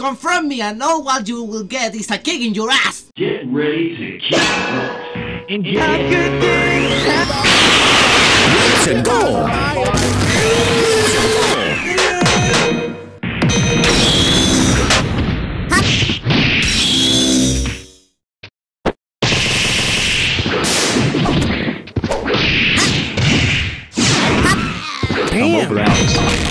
Confront me and all what you will get is a kick in your ass! Get ready to kick butt. Engage. Let's go! Damn! Over Let's go!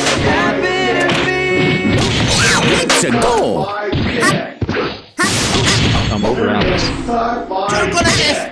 said go! Come over, Alice.